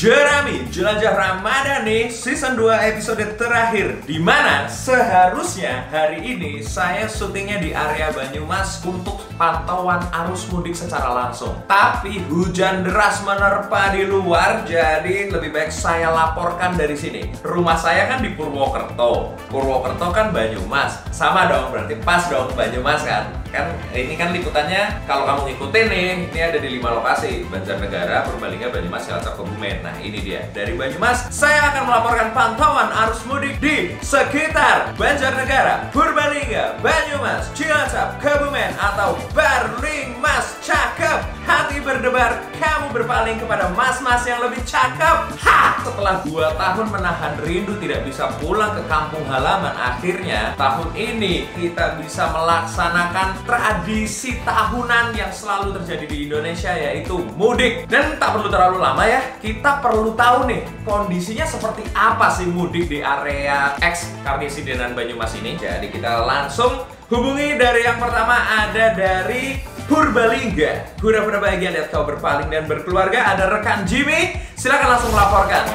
Jerami Jelajah Ramadan nih season 2 episode terakhir di mana seharusnya hari ini saya syutingnya di area Banyumas untuk pantauan arus mudik secara langsung. Tapi hujan deras menerpa di luar jadi lebih baik saya laporkan dari sini. Rumah saya kan di Purwokerto. Purwokerto kan Banyumas. Sama dong berarti pas dong Banyumas kan. Kan ini kan liputannya kalau kamu ngikutin nih ini ada di lima lokasi Banjarnegara, Purbalingga, Banyumas, Cilacap, Kebumen. Nah ini dia dari Banyumas saya akan melaporkan pantauan arus mudik di sekitar Banjarnegara, Purbalingga, Banyumas, Cilacap, Kebumen atau Barlimas cakep. Hati berdebar, kamu berpaling kepada mas-mas yang lebih cakep. Ha! Setelah dua tahun menahan rindu tidak bisa pulang ke kampung halaman, akhirnya tahun ini kita bisa melaksanakan tradisi tahunan yang selalu terjadi di Indonesia yaitu mudik. Dan tak perlu terlalu lama ya, kita perlu tahu nih kondisinya seperti apa sih mudik di area X Karnisidenan Banyumas ini. Jadi kita langsung hubungi dari yang pertama ada dari Purbalingga. Pura-pura bahagia lihat kau berpaling dan berkeluarga. Ada rekan Jimmy. Silakan langsung melaporkan.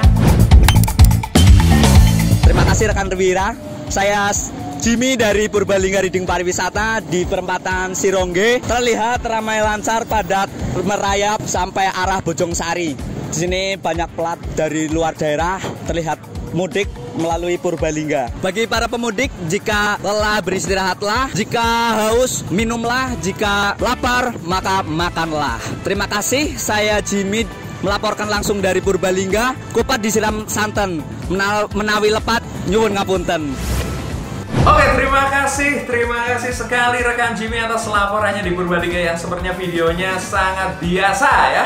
Terima kasih rekan Rewira. Saya Jimmy dari Purbalingga Reading Pariwisata di perempatan Sirongge. Terlihat ramai lancar padat merayap sampai arah Bojong Sari. Di sini banyak pelat dari luar daerah terlihat mudik melalui Purbalingga. Bagi para pemudik, jika lelah beristirahatlah, jika haus minumlah, jika lapar maka makanlah. Terima kasih, saya Jimmy melaporkan langsung dari Purbalingga. Kupat disiram santan, menawi lepat nyuwun ngapunten. Oke, terima kasih, terima kasih sekali rekan Jimmy atas laporannya di Purbalingga yang sepertinya videonya sangat biasa ya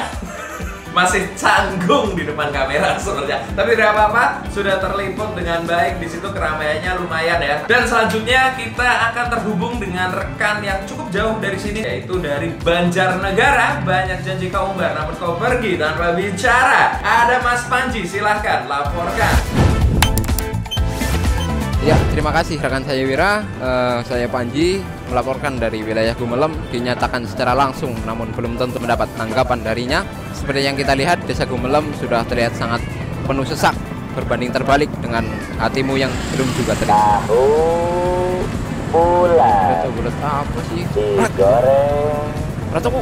masih canggung di depan kamera sebenarnya. Tapi tidak apa-apa, sudah terliput dengan baik di situ keramaiannya lumayan ya. Dan selanjutnya kita akan terhubung dengan rekan yang cukup jauh dari sini yaitu dari Banjarnegara. Banyak janji kau umbar namun kau pergi tanpa bicara. Ada Mas Panji, silahkan laporkan. Ya, terima kasih rekan saya Wira. Uh, saya Panji melaporkan dari wilayah Gumelem dinyatakan secara langsung namun belum tentu mendapat tanggapan darinya. Seperti yang kita lihat, Desa Gumelem sudah terlihat sangat penuh sesak berbanding terbalik dengan hatimu yang belum juga terlihat. Tahu bulat. bulat apa sih? Digoreng. Ratuku.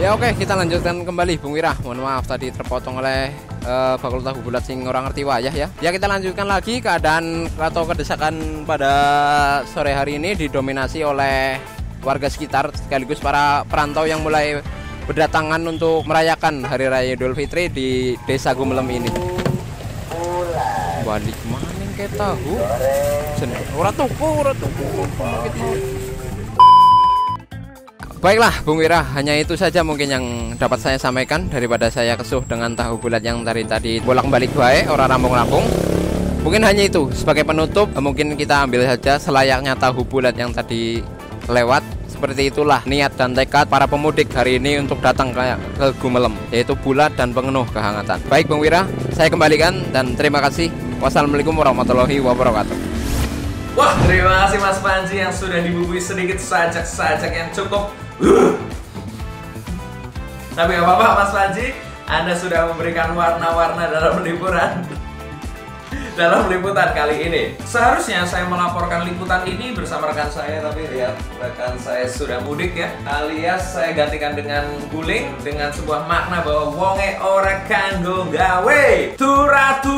Ya oke, kita lanjutkan kembali Bung Wira. Mohon maaf tadi terpotong oleh uh, bakul tahu bulat sing orang ngerti wayah ya. Ya kita lanjutkan lagi keadaan atau kedesakan pada sore hari ini didominasi oleh warga sekitar sekaligus para perantau yang mulai berdatangan untuk merayakan Hari Raya Idul Fitri di Desa Gumelem ini. Balik mana kita tahu? Ora tuku, ora tuku. Baiklah, Bung Wira, hanya itu saja mungkin yang dapat saya sampaikan daripada saya kesuh dengan tahu bulat yang tadi tadi bolak-balik baik orang rampung-rampung. Mungkin hanya itu sebagai penutup, mungkin kita ambil saja selayaknya tahu bulat yang tadi lewat. Seperti itulah niat dan tekad para pemudik hari ini untuk datang ke, ke Gumelem, yaitu bulat dan penuh kehangatan. Baik, Bung Wira, saya kembalikan dan terima kasih. Wassalamualaikum warahmatullahi wabarakatuh. Wah, terima kasih Mas Panji yang sudah dibubui sedikit sajak-sajak yang cukup tapi gak apa-apa Mas Panji, Anda sudah memberikan warna-warna dalam liburan dalam liputan kali ini. Seharusnya saya melaporkan liputan ini bersama rekan saya, tapi lihat rekan saya sudah mudik ya. Alias saya gantikan dengan guling dengan sebuah makna bahwa wonge ora kanggo gawe. Tura turu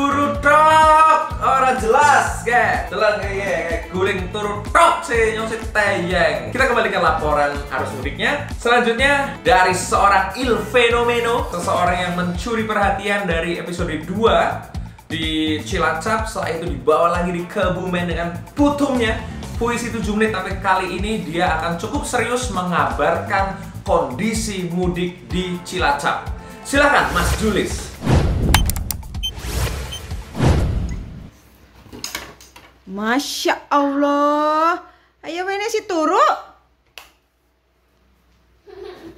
tok ora jelas ke. Jelas kayak guling turu tok sih nyongsit teyeng. Kita kembali ke laporan arus mudiknya. Selanjutnya dari seorang il fenomeno, seseorang yang mencuri perhatian dari episode 2 di Cilacap setelah itu dibawa lagi di Kebumen dengan putumnya puisi 7 menit tapi kali ini dia akan cukup serius mengabarkan kondisi mudik di Cilacap silakan Mas Julis Masya Allah ayo mana si turu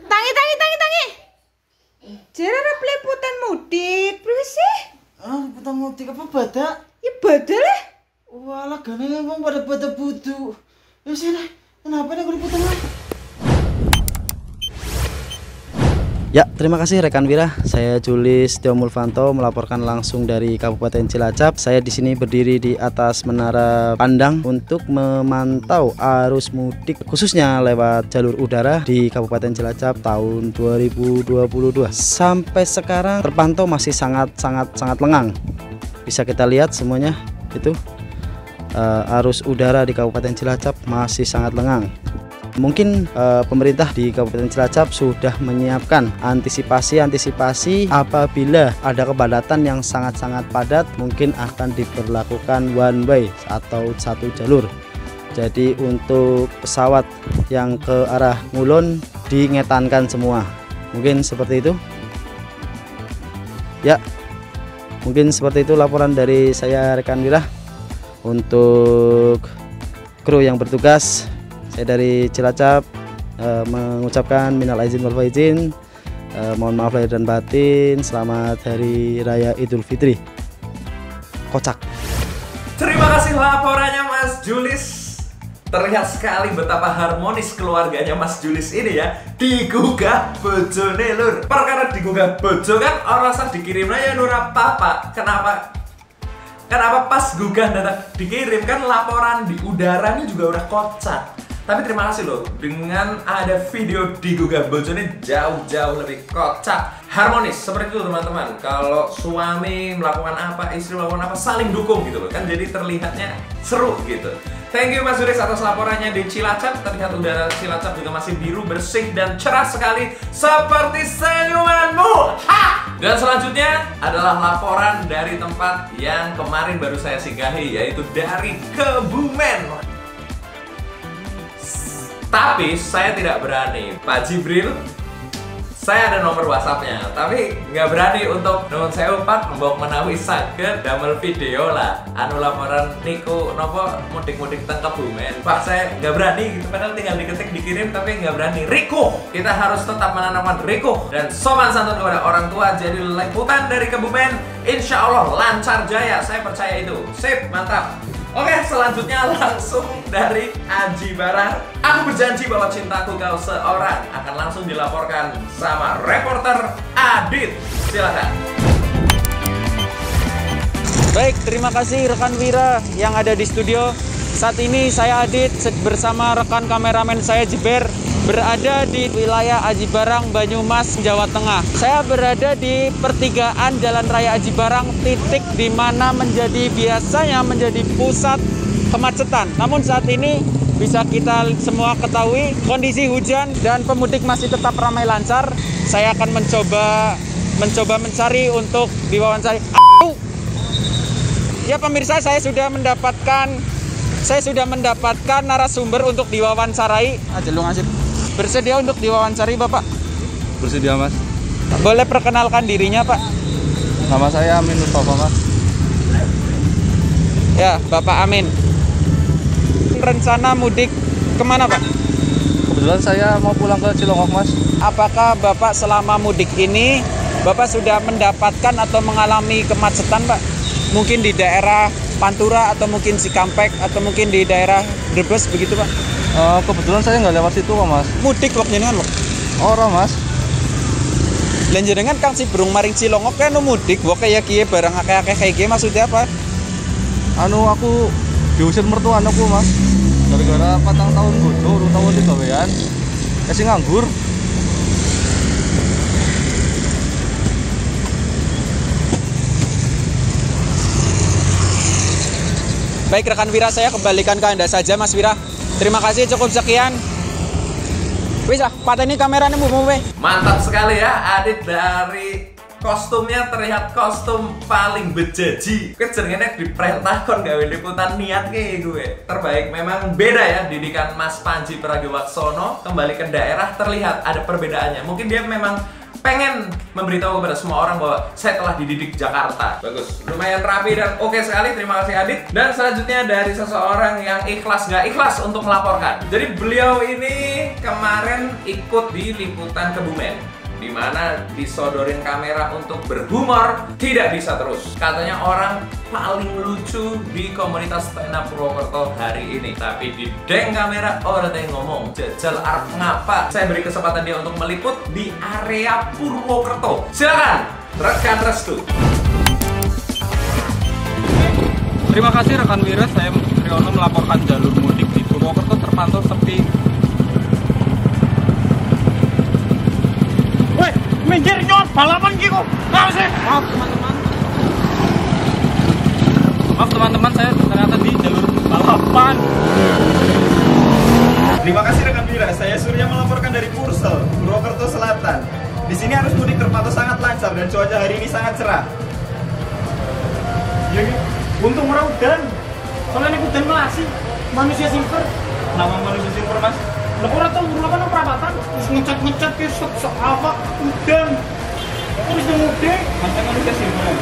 tangi tangi tangi tangi Jera peliputan mudik, Berapa sih? Ah, liputan mudik apa badak? Ya badak lah. Wah, lagane emang pada badak budu. Ya, sih, sini, kenapa nih liputan lah? Ya, terima kasih rekan Wira. Saya Julis Tio Mulfanto melaporkan langsung dari Kabupaten Cilacap. Saya di sini berdiri di atas menara pandang untuk memantau arus mudik khususnya lewat jalur udara di Kabupaten Cilacap tahun 2022. Sampai sekarang terpantau masih sangat sangat sangat lengang. Bisa kita lihat semuanya itu uh, arus udara di Kabupaten Cilacap masih sangat lengang. Mungkin uh, pemerintah di Kabupaten Cilacap sudah menyiapkan antisipasi-antisipasi apabila ada kepadatan yang sangat-sangat padat mungkin akan diberlakukan one way atau satu jalur. Jadi untuk pesawat yang ke arah Mulon dingetankan semua. Mungkin seperti itu. Ya. Mungkin seperti itu laporan dari saya rekan Wira untuk kru yang bertugas saya dari Cilacap uh, mengucapkan minal aizin wal faizin. Uh, mohon maaf lahir dan batin. Selamat Hari Raya Idul Fitri. Kocak. Terima kasih laporannya Mas Julis. Terlihat sekali betapa harmonis keluarganya Mas Julis ini ya Digugah bojo lur Perkara digugah bojo kan orang rasa dikirimnya ya nurah papa Kenapa Kenapa pas gugah datang dikirim kan laporan di udara ini juga udah kocak tapi terima kasih loh, dengan ada video di Google bocornya jauh-jauh lebih kocak, harmonis seperti itu teman-teman. Kalau suami melakukan apa, istri melakukan apa, saling dukung gitu loh, kan jadi terlihatnya seru gitu. Thank you Mas Yuris atas laporannya di Cilacap. Terlihat udara Cilacap juga masih biru, bersih, dan cerah sekali seperti senyumanmu. Ha! Dan selanjutnya adalah laporan dari tempat yang kemarin baru saya singgahi, yaitu dari Kebumen. Tapi saya tidak berani. Pak Jibril, saya ada nomor WhatsAppnya, tapi nggak berani untuk nomor saya pak membawa menawi sakit damel video lah. Anu laporan niku nopo mudik-mudik teng Kebumen. Pak saya nggak berani gitu, padahal tinggal diketik dikirim tapi nggak berani. Riko, kita harus tetap menanamkan Riko dan sopan santun kepada orang tua. Jadi liputan dari Kebumen, insya Allah lancar jaya. Saya percaya itu. Sip, mantap. Oke, selanjutnya langsung dari Aji Barang. Aku berjanji bahwa cintaku kau seorang akan langsung dilaporkan sama reporter Adit. Silakan. Baik, terima kasih rekan Wira yang ada di studio. Saat ini saya Adit bersama rekan kameramen saya Jeber berada di wilayah Aji Barang, Banyumas, Jawa Tengah. Saya berada di pertigaan Jalan Raya Aji Barang, titik di mana menjadi biasanya menjadi pusat kemacetan. Namun saat ini bisa kita semua ketahui kondisi hujan dan pemudik masih tetap ramai lancar. Saya akan mencoba mencoba mencari untuk diwawancari. Ya pemirsa, saya sudah mendapatkan saya sudah mendapatkan narasumber untuk diwawancarai. Aja lu ngasih Bersedia untuk diwawancari Bapak? Bersedia Mas. Boleh perkenalkan dirinya Pak? Nama saya Amin Mustafa Mas. Ya, Bapak Amin. Rencana mudik ke mana Pak? Kebetulan saya mau pulang ke Cilongok Mas. Apakah Bapak selama mudik ini Bapak sudah mendapatkan atau mengalami kemacetan Pak? Mungkin di daerah Pantura atau mungkin Cikampek atau mungkin di daerah Brebes begitu Pak? Uh, kebetulan saya nggak lewat situ kok mas. Mudik kok jenengan kok? Orang mas. Dan jenengan kang si burung maring cilongok kan mudik, kok kayak kie barang akeh-akeh kayak kie maksudnya apa? Anu aku diusir mertua anakku mas. Gara-gara patang tahun bodoh, urut tahun di gawean. Kasih nganggur. Baik rekan Wira saya kembalikan ke Anda saja Mas Wira. Terima kasih cukup sekian. Bisa, ini kameranya bu Mantap sekali ya Adit. Dari kostumnya terlihat kostum paling bejaji kejenengnya diperintah kon gawe liputan niat kayak gue terbaik memang beda ya didikan Mas Panji Pragiwaksono. Kembali ke daerah terlihat ada perbedaannya. Mungkin dia memang pengen memberitahu kepada semua orang bahwa saya telah dididik Jakarta. Bagus, lumayan rapi dan oke sekali. Terima kasih Adit. Dan selanjutnya dari seseorang yang ikhlas nggak ikhlas untuk melaporkan. Jadi beliau ini kemarin ikut di liputan Kebumen di mana disodorin kamera untuk berhumor tidak bisa terus. Katanya orang paling lucu di komunitas stand Purwokerto hari ini. Tapi di deng kamera orang yang ngomong jajal arep ngapa. Saya beri kesempatan dia untuk meliput di area Purwokerto. Silakan rekan restu. Terima kasih rekan Wira, saya Riono melaporkan jalur mudik di Purwokerto terpantau sepi. Minggir nyot balapan gitu. Maaf sih. Maaf teman-teman. Maaf teman-teman, saya ternyata di jalur balapan. Terima kasih rekan Bira, saya Surya melaporkan dari Pursel, Purwokerto Selatan. Di sini arus mudik terpantau sangat lancar dan cuaca hari ini sangat cerah. Ya, untung orang udan. Soalnya ini udan melasi, manusia silver. Nama manusia silver mas? Lah orang tahu perawatan? Terus ngecat ngecat ke sok sok apa udan. Terus yang mudik, macam manusia silver.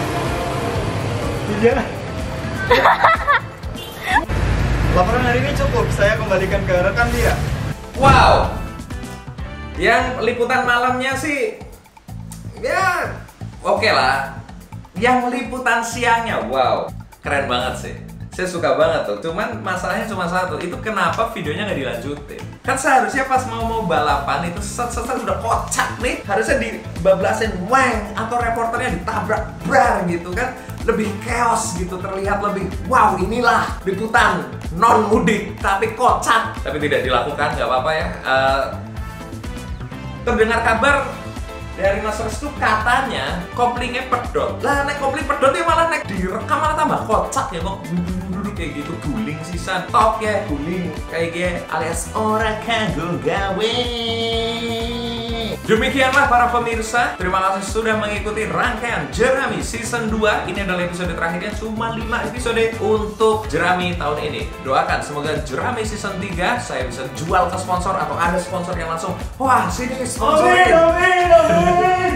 Iya. Laporan hari ini cukup, saya kembalikan ke rekan Bira. Wow. Yang liputan malamnya sih ya oke lah. Yang liputan siangnya wow, keren banget sih. Saya suka banget tuh. Cuman masalahnya cuma satu, itu kenapa videonya nggak dilanjutin? Kan seharusnya pas mau mau balapan itu set set set udah kocak nih, harusnya dibablasin weng atau reporternya ditabrak brar gitu kan lebih chaos gitu terlihat lebih wow inilah liputan non mudik tapi kocak tapi tidak dilakukan nggak apa-apa ya Eh, terdengar kabar dari Mas Restu katanya koplingnya pedot. Lah naik kopling pedot ya malah naik direkam malah tambah kocak ya kok duduk kayak gitu guling sisan. Tok ya guling kayak gitu alias ora kanggo gawe Demikianlah para pemirsa, terima kasih sudah mengikuti rangkaian Jerami Season 2 Ini adalah episode terakhirnya, cuma 5 episode untuk Jerami tahun ini. Doakan semoga Jerami Season 3 saya bisa jual ke sponsor atau ada sponsor yang langsung Wah sini sponsorin.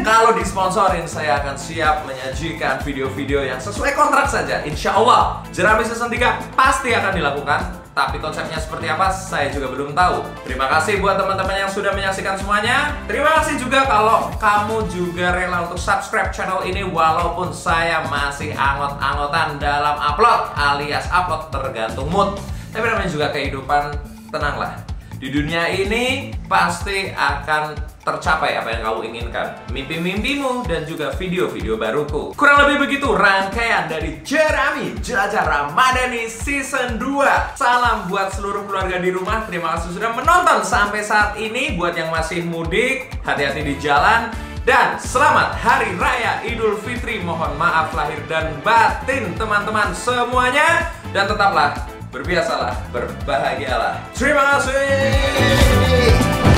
Kalau disponsorin saya akan siap menyajikan video-video yang sesuai kontrak saja. Insya Allah Jerami Season 3 pasti akan dilakukan tapi konsepnya seperti apa saya juga belum tahu. Terima kasih buat teman-teman yang sudah menyaksikan semuanya. Terima kasih juga kalau kamu juga rela untuk subscribe channel ini walaupun saya masih angot-angotan dalam upload alias upload tergantung mood. Tapi namanya juga kehidupan, tenanglah. Di dunia ini pasti akan tercapai apa yang kau inginkan. Mimpi-mimpimu dan juga video-video baruku. Kurang lebih begitu rangkaian dari Jerami Jelajah Ramadhani Season 2. Salam buat seluruh keluarga di rumah. Terima kasih sudah menonton sampai saat ini. Buat yang masih mudik, hati-hati di jalan. Dan selamat Hari Raya Idul Fitri. Mohon maaf lahir dan batin teman-teman semuanya. Dan tetaplah berbiasalah, berbahagialah. Terima kasih.